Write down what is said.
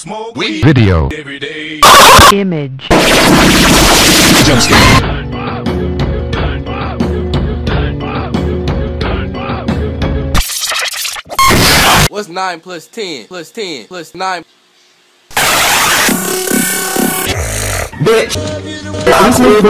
Smoke weed Video. every day. image, Jump scare. What's 9 plus 10? Plus 10 plus 9. Bitch. I'm so